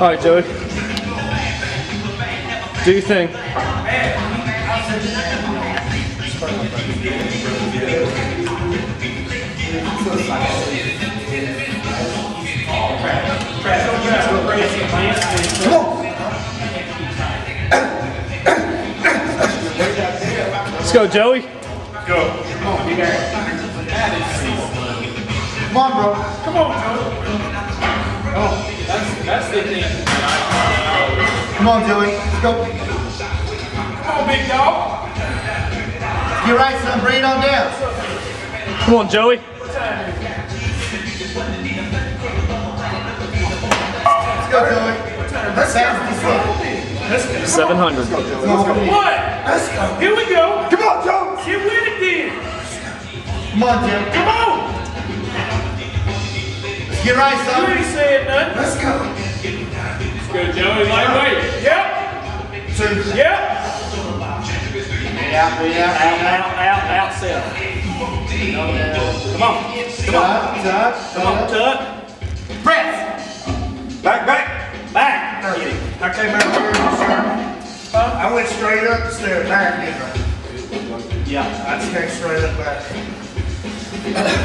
All right, Joey. Do your thing. Let's go, Joey. Go. Come on, bro. Come on, Joey. Oh, that's, that's the thing. Come on, Joey. Let's go. Come on, big dog. Get right, son. Bring it on down. Come on, Joey. Let's go, Joey. Let's go. Let's go. 700. Come on, What? Let's go. Here we go. Come on, Joe. Get with it then. Come on, Jim. Come on. Get right, You son. ain't saying nothing. Let's go. Let's go, Joey. Lightweight. Yep. Yeah, yeah. Out, out, out, out, set. Come on. Come on. Tuck, Come on, tuck. Press. Back, back. Back. I came out here, sir. I went straight up the stairs, back, didn't I? Yeah. I just came straight up back.